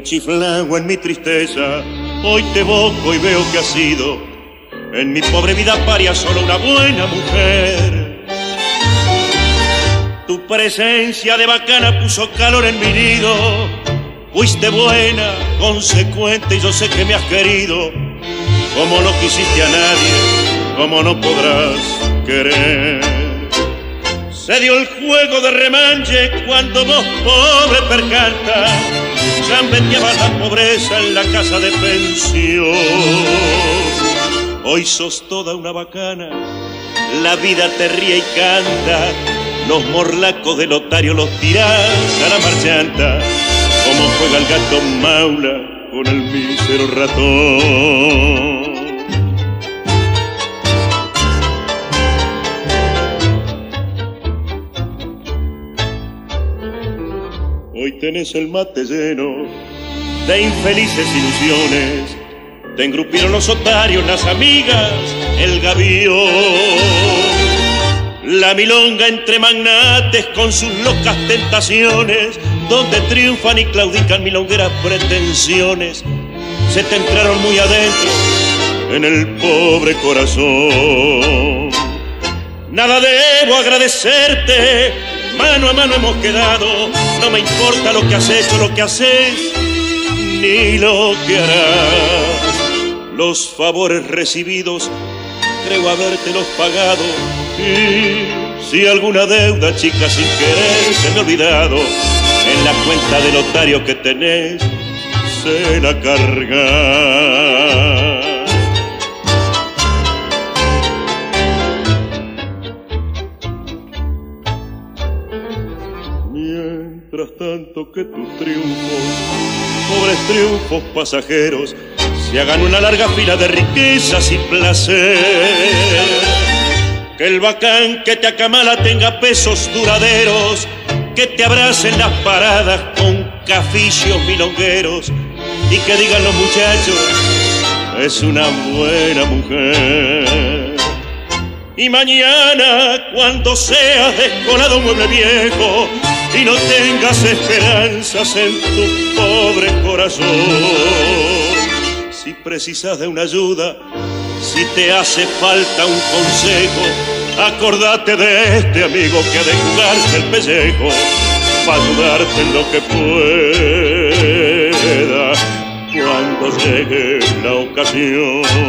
En mi tristeza, hoy te evoco y veo que has sido en mi pobre vida paria solo una buena mujer. Tu presencia de bacana puso calor en mi nido. Fuiste buena, consecuente y yo sé que me has querido. Como no quisiste a nadie, como no podrás querer. Se dio el juego de remanche cuando vos, pobre percanta, vendías la pobreza en la casa de pensión. Hoy sos toda una bacana, la vida te ríe y canta, los morlacos del otario los tirás a la marchanta, como juega el gato maula con el mísero ratón. Tenés el mate lleno de infelices ilusiones. Te engrupieron los otarios, las amigas, el gavión. La milonga entre magnates con sus locas tentaciones, donde triunfan y claudican milongueras pretensiones, se te entraron muy adentro en el pobre corazón. Nada debo agradecerte, mano a mano hemos quedado, no me importa lo que has hecho, lo que haces, ni lo que harás. Los favores recibidos creo habértelos pagado y si alguna deuda chica sin querer se me ha olvidado, en la cuenta del notario que tenés se la carga. Tanto que tus triunfos, pobres triunfos pasajeros, se hagan una larga fila de riquezas y placer. Que el bacán que te acamala tenga pesos duraderos, que te abracen las paradas con cafillos milongueros y que digan los muchachos, es una buena mujer. Y mañana, cuando seas descolado mueble viejo y no tengas esperanzas en tu pobre corazón, si precisas de una ayuda, si te hace falta un consejo, acordate de este amigo que ha de jugarte el pellejo para ayudarte en lo que pueda cuando llegue la ocasión.